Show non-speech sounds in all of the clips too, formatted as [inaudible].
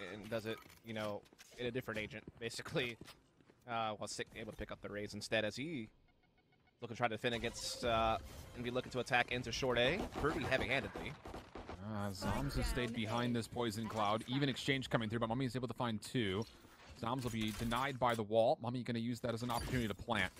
and does it, you know, in a different agent. Basically, uh, was sick, able to pick up the Raze instead as he looking to try to defend against uh, and be looking to attack into short A pretty heavy-handedly. Uh, Zombs has stayed behind this poison cloud. Even exchange coming through, but Mummy is able to find two. Zombs will be denied by the wall. Mummy going to use that as an opportunity to plant.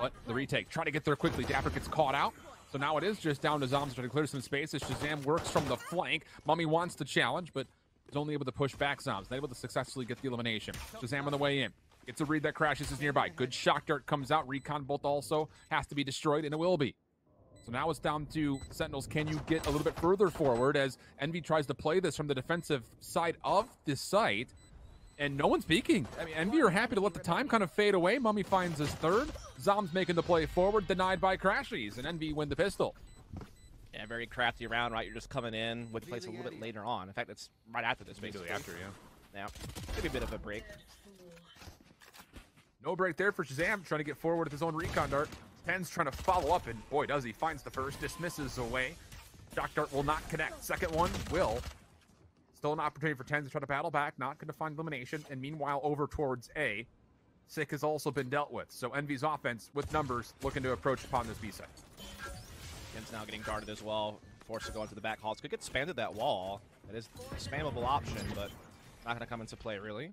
But the retake, try to get there quickly. Dapper gets caught out. So now it is just down to Zombs trying to clear some space as Shazam works from the flank. Mummy wants to challenge, but is only able to push back Zombs. Not able to successfully get the elimination. Shazam on the way in. Gets a read that Crashies is nearby. Good shock dart comes out. Recon bolt also has to be destroyed, and it will be. So now it's down to Sentinels. Can you get a little bit further forward as Envy tries to play this from the defensive side of this site? And no one's peeking. I mean, Envy are happy to let the time kind of fade away. Mummy finds his third. Zombs making the play forward, denied by Crashies, and Envy win the pistol. Yeah, very crafty round, right? You're just coming in with plays a little bit later on. In fact, it's right after this, basically. after, yeah. Yeah, maybe a bit of a break. No break there for Shazam, trying to get forward with his own recon dart. TenZ trying to follow up, and boy, does he. Finds the first, dismisses away. Shock dart will not connect. Second one will. Still an opportunity for Ten to try to battle back. Not going to find elimination. And meanwhile, over towards A, Sick has also been dealt with. So Envy's offense, with numbers, looking to approach upon this B side. Ken's now getting guarded as well. Forced to go into the back halls. Could get spammed at that wall. That is a spammable option, but not going to come into play, really.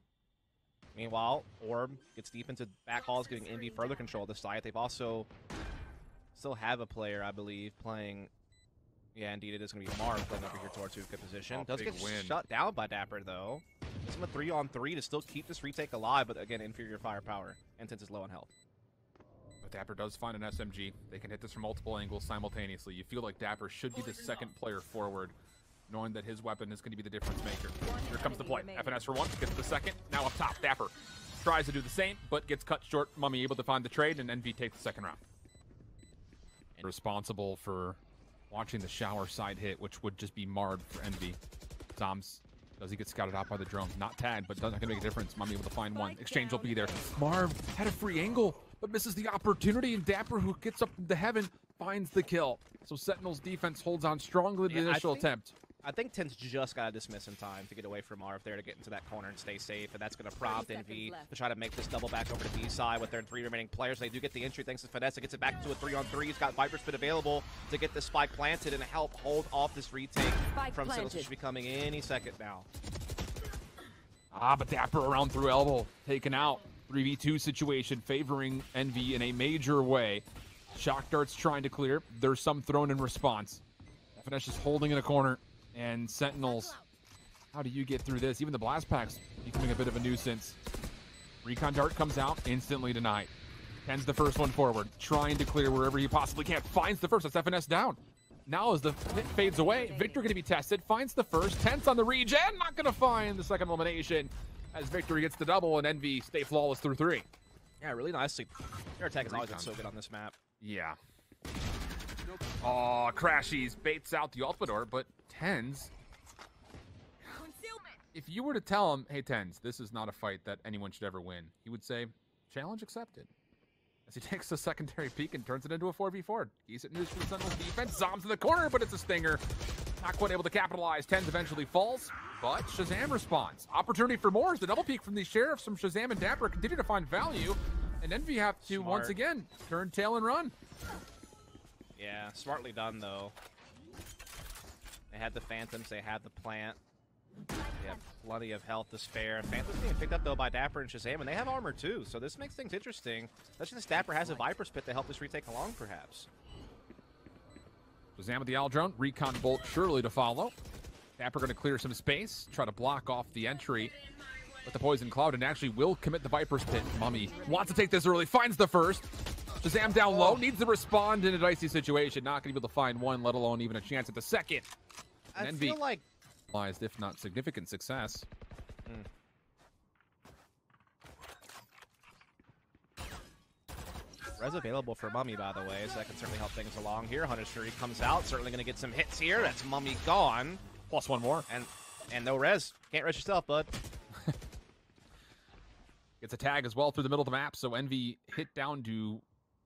Meanwhile, Orb gets deep into back halls, giving Envy further control of the site. They've also still have a player, I believe, playing. Yeah, indeed, it is going to be Marv playing over here towards good position. Oh, Does get win. shut down by Dapper, though. It's him a three on three to still keep this retake alive, but again, inferior firepower. And since it's low on health. Dapper does find an SMG. They can hit this from multiple angles simultaneously. You feel like Dapper should be the second player forward, knowing that his weapon is going to be the difference maker. Here comes the play. FNS for one, gets the second. Now up top, Dapper tries to do the same, but gets cut short. Mummy able to find the trade, and Envy takes the second round. Responsible for watching the shower side hit, which would just be marred for Envy. Zombs, does he get scouted out by the drone? Not tagged, but doesn't gonna make a difference. Mummy able to find one. Exchange will be there. Marv had a free angle, but misses the opportunity, and Dapper, who gets up into heaven, finds the kill. So Sentinel's defense holds on strongly to the Yeah, I initial think- attempt. I think TenZ just got to dismiss in time to get away from Marv there to get into that corner and stay safe, and that's going to prompt 30 Envy left. to try to make this double back over to B side with their three remaining players. They do get the entry thanks to Finesse. It gets it back to a three on three. He's got Viper's Pit available to get the spike planted and help hold off this retake Spike from Silas, planted. which should be coming any second now. Ah, but Dapper around through elbow, taken out. 3v2 situation favoring Envy in a major way. Shock darts trying to clear. There's some thrown in response. FNS is holding in a corner. And Sentinels, how do you get through this? Even the blast packs becoming a bit of a nuisance. Recon dart comes out, instantly denied. Ken's the first one forward, trying to clear wherever he possibly can. Finds the first. That's FNS down. Now as the hit fades away, Victor going to be tested. Finds the first. TenZ on the regen. Not going to find the second elimination as Victory gets the double and Envy stay flawless through three. Yeah, really nicely. Their attack has always been so good on this map. Yeah. Oh, Crashies baits out the Ultmador, but TenZ. If you were to tell him, hey, TenZ, this is not a fight that anyone should ever win, he would say, challenge accepted. As he [laughs] takes a secondary peek and turns it into a 4v4. He's it news for the Sentinels defense. Zombs in the corner, but it's a stinger. Not quite able to capitalize. TenZ eventually falls, but Shazam responds. Opportunity for more as the double peek from the sheriffs from Shazam and Dapper continue to find value. And Envy have to once again turn tail and run. Yeah, smartly done though. They had the Phantoms, they had the plant. They have plenty of health to spare. Phantoms being picked up though by Dapper and Shazam, and they have armor too, so this makes things interesting. Especially since Dapper has a Viper's Pit to help this retake along, perhaps. Shazam with the Owl Drone. Recon Bolt surely to follow. Dapper going to clear some space, try to block off the entry with the Poison Cloud, and actually will commit the Viper's Pit. Mummy wants to take this early, finds the first. Shazam down low, needs to respond in a dicey situation. Not going to be able to find one, let alone even a chance at the second. I Envy. feel like Realized, if not significant success. Hmm. Res available for Mummy, by the way, so that can certainly help things along here. Hunter's Fury comes out, certainly going to get some hits here. That's Mummy gone, Plus one more. and and no res. Can't res yourself, bud. [laughs] Gets a tag as well through the middle of the map, so Envy hit down to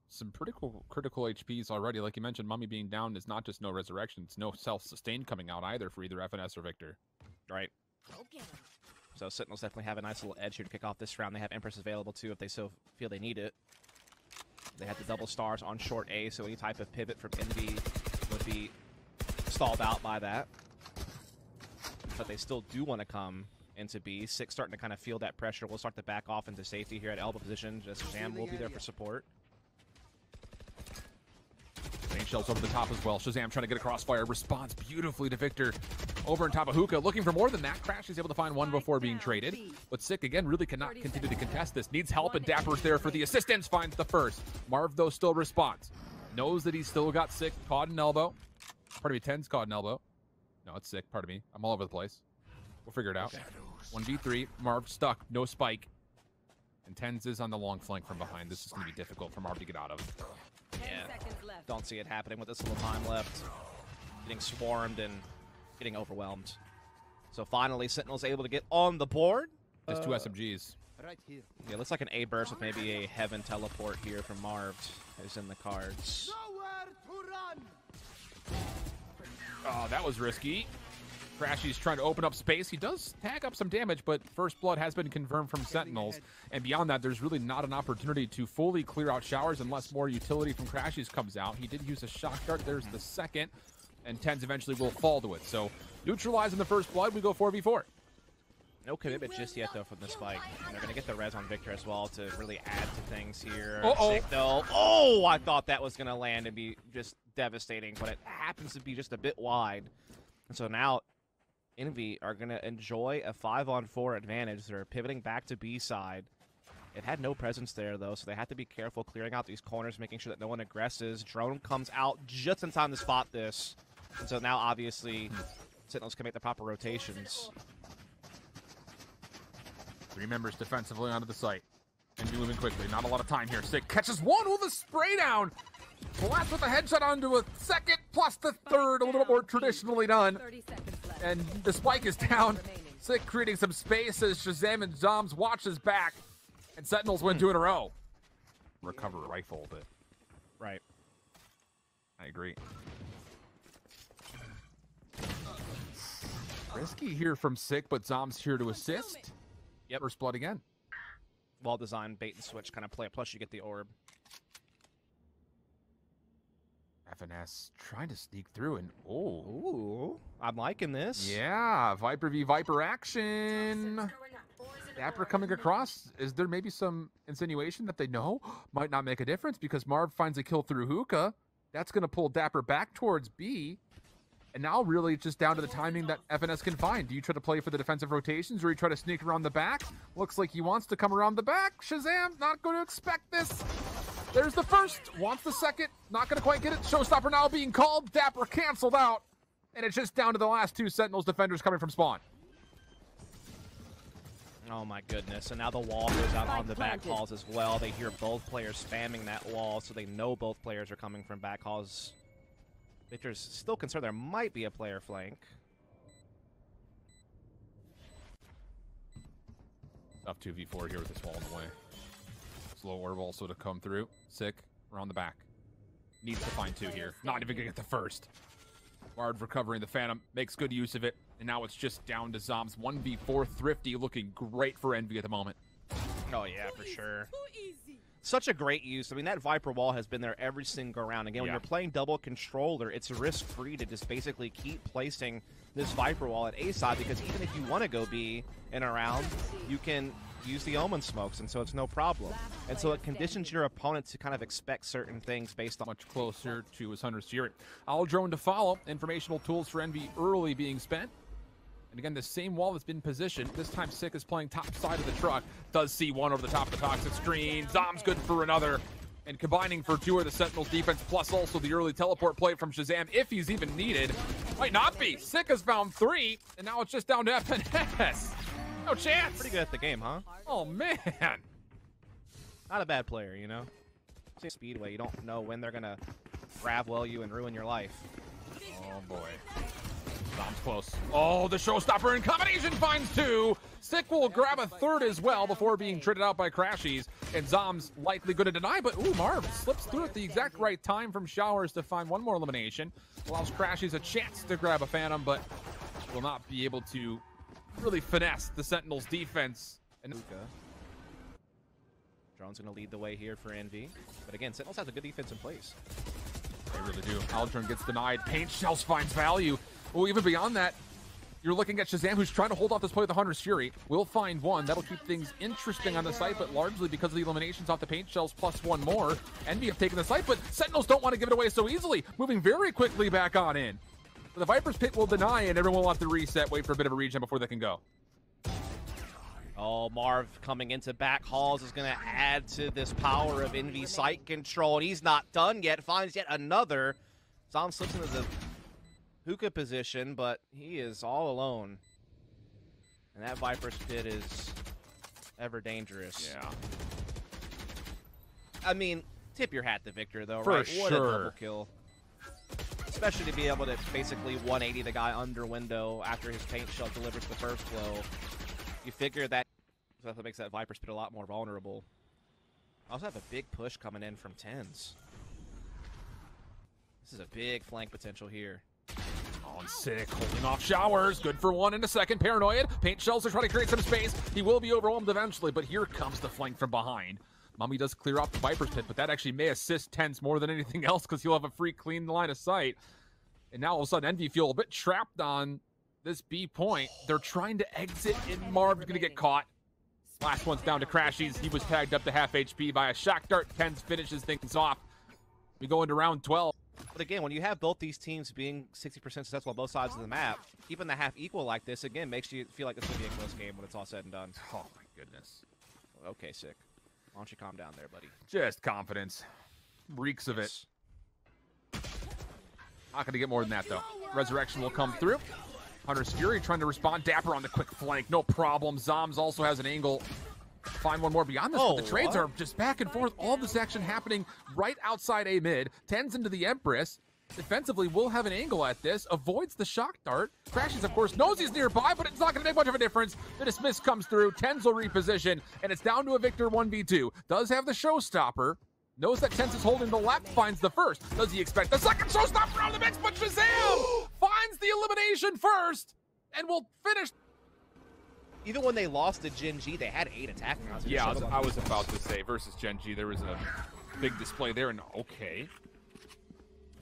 some pretty critical critical HPs already. Like you mentioned, Mummy being down is not just no resurrection, it's no self-sustain coming out either for either FNS or Victor. Right. Go. So Sentinels definitely have a nice little edge here to kick off this round. They have Empress available too if they so feel they need it. They had the double stars on short A, so any type of pivot from Envy would be stalled out by that. But they still do want to come into B. Six starting to kind of feel that pressure. We'll start to back off into safety here at elbow position. Just Sham will be there for support. Rain shells over the top as well. Shazam trying to get a crossfire. Responds beautifully to Victor. Over on top of Hookah. Looking for more than that. Crashies able to find one before being traded. But Sick, again, really cannot continue to contest this. Needs help, and Dapper's there for the assistance. Finds the first. Marv, though, still responds. Knows that he's still got Sick caught in elbow. Part of me, 10's caught in elbow. No, it's Sick. Part of me. I'm all over the place. We'll figure it out. 1v3. Marv stuck. No spike. And TenZ is on the long flank from behind. This is going to be difficult for Marv to get out of. Yeah. Don't see it happening with this little time left. Getting swarmed and getting overwhelmed. So finally, Sentinel's able to get on the board. Just two Uh, SMGs. Right here. Yeah, looks like an A burst with maybe a heaven teleport here from Marv is in the cards. To run. Oh, that was risky. Crashies trying to open up space. He does tag up some damage, but first blood has been confirmed from Sentinels. And beyond that, there's really not an opportunity to fully clear out showers unless more utility from Crashies comes out. He did use a shock dart. There's the second. And TenZ eventually will fall to it. So neutralize in the first blood, we go 4v4. No commitment just yet, though, from this fight. And they're going to get the res on Victor as well to really add to things here. Sick, though. Oh, I thought that was going to land and be just devastating, but it happens to be just a bit wide. And so now Envy are going to enjoy a 5 on 4 advantage. They're pivoting back to B side. It had no presence there, though, so they have to be careful clearing out these corners, making sure that no one aggresses. Drone comes out just in time to spot this. And so now, obviously, Sentinels can make the proper rotations. Three members defensively onto the site. And be moving quickly. Not a lot of time here. Sick catches one with a spray down. Blast with a headshot onto a second, plus the third, a little more traditionally done. 30 seconds left. And the spike is down. Sick creating some space as Shazam and Zombs watches back. And Sentinels win two in a row. Recover rifle, but Right. I agree. Risky here from Sick, but Zombs here to assist. Yep. First blood again. well designed bait and switch kind of play. Plus, you get the orb. FNS trying to sneak through and oh. Ooh, I'm liking this. Yeah, Viper v Viper action. Dapper coming across. Is there maybe some insinuation that they know [gasps] might not make a difference because Marv finds a kill through hookah? That's going to pull Dapper back towards B. And now really it's just down to the timing that FNS can find. Do you try to play for the defensive rotations or do you try to sneak around the back? Looks like he wants to come around the back. Shazam, not going to expect this. There's the first, wants the second, not going to quite get it. Showstopper now being called. Dapper canceled out. And it's just down to the last two Sentinels defenders coming from spawn. Oh my goodness! And now the wall goes out on the back halls as well. They hear both players spamming that wall, so they know both players are coming from back halls. Victor's still concerned there might be a player flank. Tough 2v4 here with this wall in the way. Slow orb also to come through. Sick. Around the back. Needs to find two here. Not even gonna get the first. Bard recovering the Phantom. Makes good use of it. And now it's just down to Zombs. 1v4 Thrifty looking great for Envy at the moment. Oh yeah, for sure. Such a great use. I mean, that Viper wall has been there every single round. Again, when you're playing double controller, it's risk-free to just basically keep placing this Viper wall at A side because even if you want to go B in a round, you can use the Omen smokes, and so it's no problem. And so it conditions your opponent to kind of expect certain things based on. Much closer to his Hunter's Fury. Owl drone to follow. Informational tools for Envy early being spent. And again, the same wall that's been positioned. This time, Sick is playing top side of the truck. Does see one over the top of the toxic screen. Zombs good for another. And combining for two of the Sentinels defense, plus also the early teleport play from Shazam, if he's even needed. Might not be. Sick has found three, and now it's just down to [laughs] FNS. No chance. Pretty good at the game, huh? Oh, man. Not a bad player, you know? Speedway, you don't know when they're going to grab well you and ruin your life. Oh boy. Close. Oh, the showstopper in combination finds two. Sick will grab a third as well before being traded out by Crashies. And Zombs likely going to deny, but ooh, Marv slips through at the exact right time from Showers to find one more elimination. Allows Crashies a chance to grab a Phantom, but will not be able to really finesse the Sentinels defense. And Luka. Drone's going to lead the way here for Envy. But again, Sentinels has a good defense in place. they really do. Owl drone gets denied. Paint Shells finds value. Well, even beyond that, you're looking at Shazam, who's trying to hold off this play with the Hunter's Fury. Will find one. That'll keep things interesting on the site, but largely because of the eliminations off the paint shells plus one more. Envy have taken the site, but Sentinels don't want to give it away so easily. Moving very quickly back on in. The Viper's Pit will deny, and everyone will have to reset, wait for a bit of a regen before they can go. Oh, Marv coming into back halls is going to add to this power of Envy site control. And he's not done yet. Finds yet another. Zom slips into the hookah position, but he is all alone. And that Viper's Pit is ever dangerous. Yeah. I mean, tip your hat to Victor, though, For right? What a sure. double kill. Especially to be able to basically 180 the guy under window after his paint shell delivers the first blow. You figure that so that makes that Viper's Pit a lot more vulnerable. I also have a big push coming in from TenZ. This is a big flank potential here. Sick, holding off showers. Good for one in a second. Paranoid. Paint shells are trying to create some space. He will be overwhelmed eventually, but here comes the flank from behind. Mummy does clear off the Viper's Pit, but that actually may assist TenZ more than anything [laughs] else because he'll have a free, clean line of sight. And now all of a sudden, Envy feel a bit trapped on this B point. They're trying to exit, and Marv's going to get caught. Last one's down to Crashies. He was tagged up to half HP by a shock dart. TenZ finishes things off. We go into round 12. But again, when you have both these teams being 60% successful on both sides of the map, keeping the half equal like this, again, makes you feel like this will be a close game when it's all said and done. Oh, my goodness. Okay, sick. Why don't you calm down there, buddy? Just confidence. Reeks of it. Not going to get more than that, though. Resurrection will come through. Hunter's Fury trying to respond. Dapper on the quick flank. No problem. Zombs also has an angle. Find one more beyond this, Oh, but the oh, trades what? are just back and forth. All this action happening right outside A mid. TenZ into the Empress. Defensively, will have an angle at this. Avoids the shock dart. Crashies, of course, knows he's nearby, but it's not going to make much of a difference. The dismiss comes through. TenZ will reposition, and it's down to a Victor 1v2. Does have the showstopper. Knows that TenZ is holding the left, finds the first. Does he expect the second showstopper out of the mix? But Shazam [gasps] finds the elimination first and will finish. Even when they lost to Gen G, they had eight attack rounds. Yeah, I was, I was about to say versus Gen G, there was a big display there, and okay.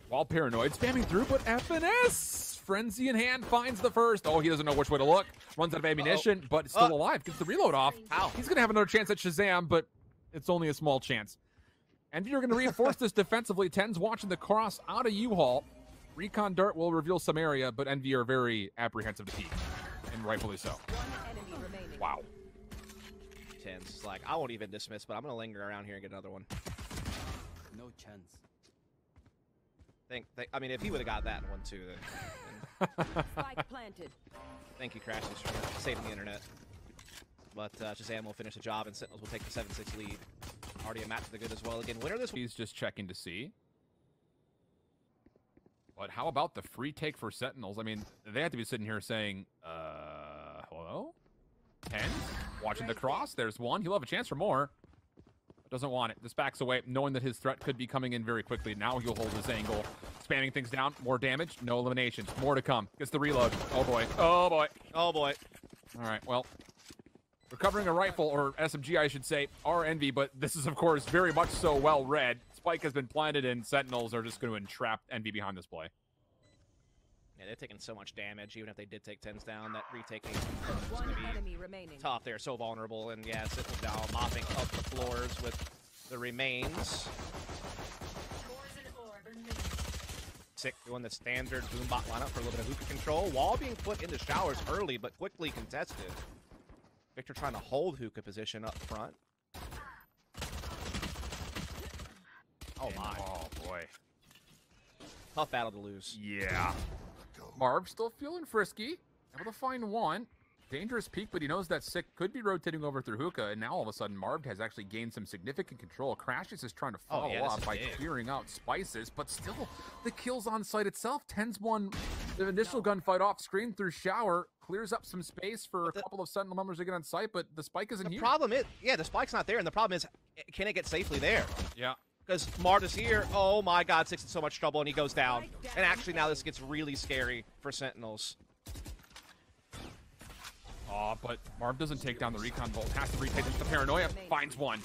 While paranoid, spamming through, but FNS frenzy in hand finds the first. Oh, he doesn't know which way to look. Runs out of ammunition, but still Uh. alive. Gets the reload off. How? He's gonna have another chance at Shazam, but it's only a small chance. And you're gonna reinforce this [laughs] defensively. TenZ watching the cross out of U-Haul. Recon Dart will reveal some area, but Envy are very apprehensive to peek, and rightfully so. Enemy remaining. Wow. TenZ. Like, I won't even dismiss, but I'm going to linger around here and get another one. No chance. Think, think, I mean, if he would have got that one too, then, then Spike planted. thank you, Crashies, for saving the internet. But uh, Shazam will finish the job, and Sentinels will take the 7-6 lead. Already a match to the good as well. Again, winner this He's just checking to see. But how about the free take for Sentinels? I mean, they have to be sitting here saying, uh, 10. Watching the cross. There's one. He'll have a chance for more. Doesn't want it. This backs away, knowing that his threat could be coming in very quickly. Now he'll hold his angle. Spamming things down. More damage. No elimination. More to come. Gets the reload. Oh, boy. Oh, boy. Oh, boy. All right. Well, recovering a rifle, or SMG, I should say, are Envy, but this is, of course, very much so well read. Spike has been planted, and Sentinels are just going to entrap Envy behind this play. Yeah, they're taking so much damage, even if they did take TenZ down. That retaking is One going to be enemy remaining. tough. They're so vulnerable, and yeah, Sentinels down, mopping up the floors with the remains. Sick doing the standard boombot lineup for a little bit of hookah control. Wall being put into showers early, but quickly contested. Victor trying to hold hookah position up front. Oh my. Oh, boy. Tough battle to lose. Yeah. Marv still feeling frisky. Able to find one. Dangerous peak, but he knows that Sick could be rotating over through Hookah, and now all of a sudden Marv has actually gained some significant control. Crashies is trying to Oh, follow yeah, up by big. clearing out Spices, but still the kills on site itself. TenZ one the initial gunfight off screen through shower, clears up some space for a couple of Sentinel members to get on site, but the spike isn't The here. The problem is, yeah, the spike's not there, and the problem is, can it get safely there? yeah. Because Marta's here. Oh my god, Six in so much trouble, and he goes down. And actually, now this gets really scary for Sentinels. Oh, but Marv doesn't take down the recon bolt. Has to retake into the paranoia. Finds one.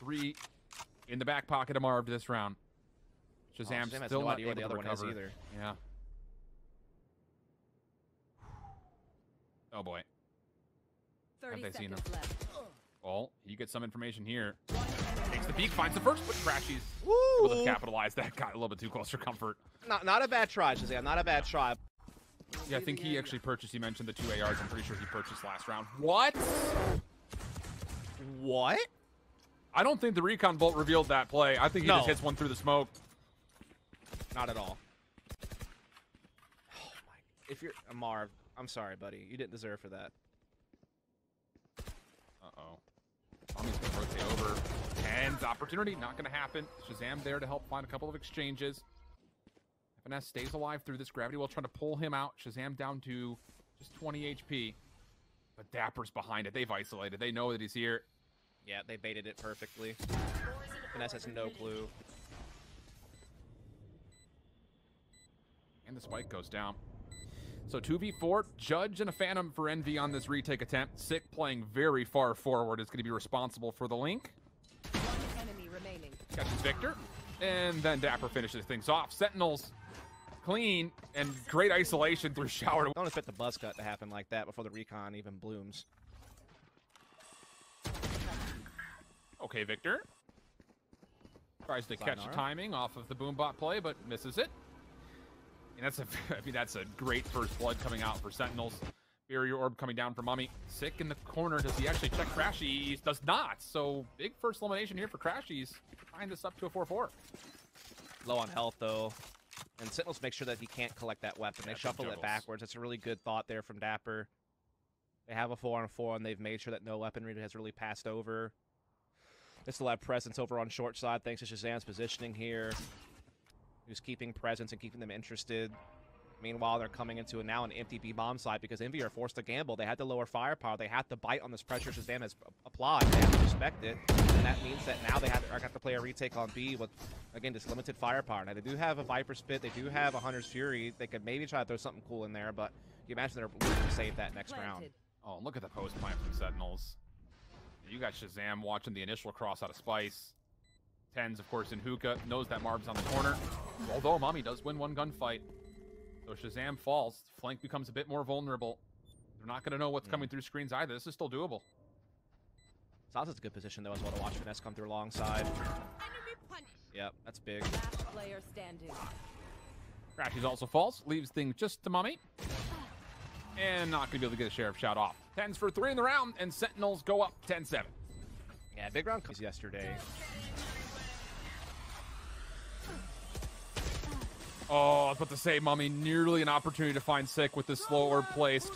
Three in the back pocket of Marv this round. Oh, Shazam Shazam has still no not idea where able the to other one is recover. either. Yeah. Oh boy. 30 they seen seconds left. Well, you get some information here. Takes the peek, finds the first, but Crashies. Woo! Able to capitalize. That got a little bit too close for comfort. Not, not a bad try, Shazam. Not a bad try. Yeah, I think he actually purchased. He mentioned the two ARs. I'm pretty sure he purchased last round. What? What? I don't think the recon bolt revealed that play. I think he No. just hits one through the smoke. Not at all. Oh my! If you're Marv, I'm sorry, buddy. You didn't deserve for that. Uh-oh. Tommy's gonna rotate over. TenZ opportunity, not gonna happen. Shazam there to help find a couple of exchanges. FNS stays alive through this gravity while trying to pull him out. Shazam down to just 20 HP. But Dapper's behind it. They've isolated. They know that he's here. Yeah, they baited it perfectly. Finesse has no clue. And the spike goes down. So 2v4, Judge and a Phantom for Envy on this retake attempt. Sick playing very far forward is going to be responsible for the link. One enemy remaining. Catches Victor. And then Dapper finishes things off. Sentinels clean and great isolation through [laughs] shower. Don't expect the buzz cut to happen like that before the recon even blooms. Okay, Victor. Tries to catch the timing off of the boombot play, but misses it. And that's a, [laughs] I mean, that's a great first blood coming out for Sentinels. Barrier orb coming down for Mommy. Sick in the corner. Does he actually check Crashies? Does not. So big first elimination here for Crashies. Tying this up to a 4-4. Low on health though, and Sentinels make sure that he can't collect that weapon. They shuffle it backwards. That's a really good thought there from Dapper. They have a four on four, and they've made sure that no weaponry has really passed over. They still have presence over on short side thanks to Shazam's positioning here. Who's keeping presence and keeping them interested. Meanwhile, they're coming into a, now an empty B bomb side because Envy are forced to gamble. They had to lower firepower. They had to bite on this pressure Shazam has applied. They have to respect it. And that means that now they have to, have to play a retake on B with, again, just limited firepower. Now, they do have a Viper's Pit. They do have a Hunter's Fury. They could maybe try to throw something cool in there, but you imagine they're looking to save that next round. Oh, look at the post plant from Sentinels. You got Shazam watching the initial cross out of Spice. TenZ, of course, in Hookah. Knows that Marv's on the corner. Although Mommy does win one gunfight. So Shazam falls. Flank becomes a bit more vulnerable. They're not going to know what's coming mm. through screens either. This is still doable. Salsa's a good position, though, as well, to watch Finesse come through alongside. Yep, that's big. Last player standing. Crashies also falls. Leaves things just to Mummy. And not going to be able to get a Sheriff shout off. TenZ for three in the round, and Sentinels go up 10-7. Yeah, big round comes yesterday. Oh, I was about to say, Mummy, nearly an opportunity to find Sick with this slow orb placed,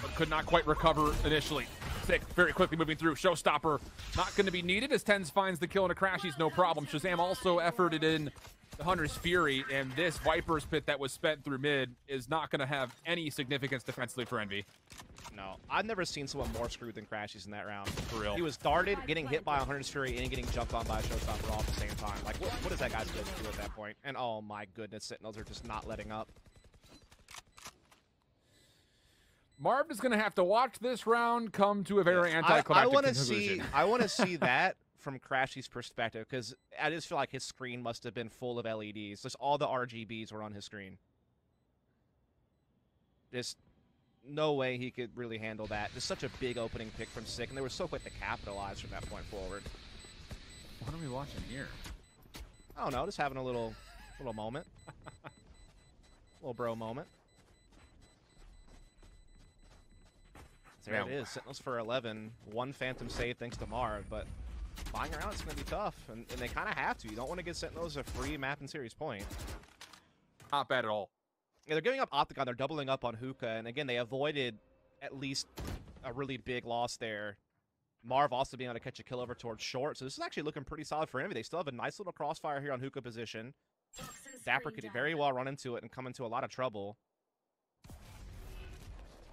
but could not quite recover initially. Sick very quickly moving through. Showstopper not going to be needed as TenZ finds the kill in a crash. He's no problem. Shazam also efforted in Hunter's Fury, and this Viper's Pit that was spent through mid is not going to have any significance defensively for Envy. No, I've never seen someone more screwed than Crashies in that round. For real. He was darted, getting hit by a Hunter's Fury, and getting jumped on by a Showstopper all at the same time. Like, what, what is that guy supposed to do at that point? And oh my goodness, Sentinels are just not letting up. Marv is going to have to watch this round come to a very I, anticlimactic I want to conclusion. see. I want to see [laughs] that from Crashy's perspective because I just feel like his screen must have been full of LEDs. Just all the RGBs were on his screen. Just no way he could really handle that. Just such a big opening pick from Sick, and they were so quick to capitalize from that point forward. What are we watching here? I don't know, just having a little, little moment, [laughs] little bro moment. There it is, Sentinels for 11. One Phantom save thanks to Marv, but flying around it's going to be tough, and, and they kind of have to. You don't want to give Sentinels a free map and series point. Not bad at all. Yeah, they're giving up Opticon. They're doubling up on Hookah, and again, they avoided at least a really big loss there. Marv also being able to catch a kill over towards short, so this is actually looking pretty solid for Envy. They still have a nice little crossfire here on Hookah position. Dapper could very well run into it and come into a lot of trouble.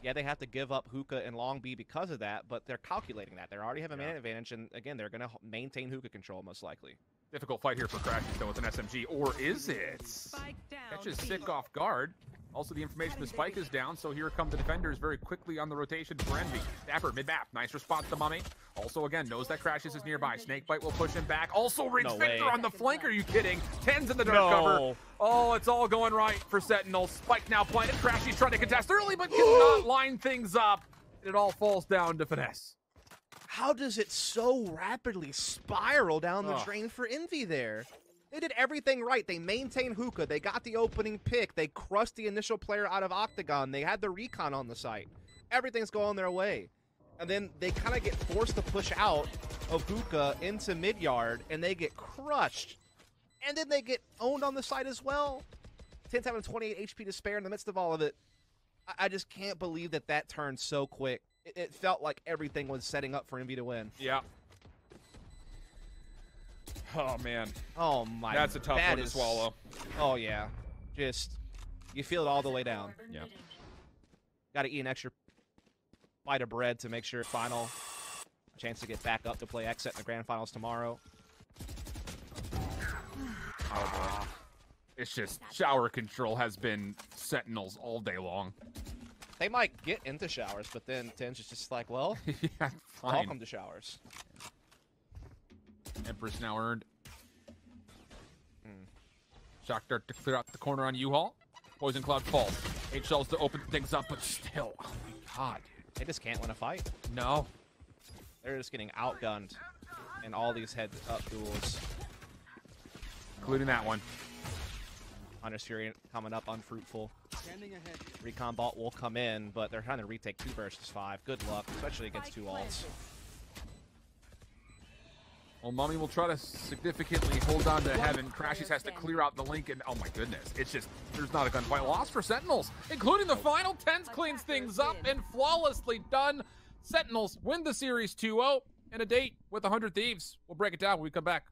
Yeah, they have to give up Hookah and Long B because of that, but they're calculating that. They already have a Yeah. man advantage, and again, they're going to maintain Hookah control most likely. Difficult fight here for Crashies, though, with an SMG. Or is it? Spike down. Catches Sick off guard. Also, the information the spike is down, so here come the defenders very quickly on the rotation for Envy. Dapper, mid-map, nice response to Mummy. Also, again, knows that Crashies is nearby. Snakebite will push him back. Also, reads No Victor way. on the flank. Are you kidding? TenZ in the dark No. cover. Oh, it's all going right for Sentinel. Spike now planted. Crashies trying to contest early, but cannot line things up. It all falls down to Finesse. How does it so rapidly spiral down the Ugh. drain for Envy there? They did everything right. They maintained Hookah. They got the opening pick. They crushed the initial player out of Octagon. They had the recon on the site. Everything's going their way. And then they kind of get forced to push out of Hookah into mid yard, and they get crushed. And then they get owned on the site as well. 10 having 28 HP to spare in the midst of all of it. I, I just can't believe that that turned so quick. It, it felt like everything was setting up for Envy to win. Yeah. Oh, man. Oh my! That's a tough one to swallow. Oh yeah, just you feel it all the way down. Yeah. Got to eat an extra bite of bread to make sure final chance to get back up to play exit in the grand finals tomorrow. Oh, boy. It's just shower control has been Sentinels all day long. They might get into showers, but then Tinge is just like, well, [laughs] yeah, welcome to showers. Empress now earned. Hmm. Shock Dart to clear out the corner on U-Haul. Poison Cloud falls. Eight shells to open things up, but still, oh my god, They just can't win a fight. No. They're just getting outgunned in all these head-up duels. Including that one. Hunter's Fury coming up unfruitful. Scanning ahead. Recon bot will come in, but they're trying to retake two versus five. Good luck, especially against two alts. Well, Mummy will try to significantly hold on to heaven. Crashies has to clear out the link, and oh my goodness, it's just, there's not a gunfight loss for Sentinels, including the final TenZ cleans things up and flawlessly done. Sentinels win the series 2 0 and a date with 100 Thieves. We'll break it down when we come back.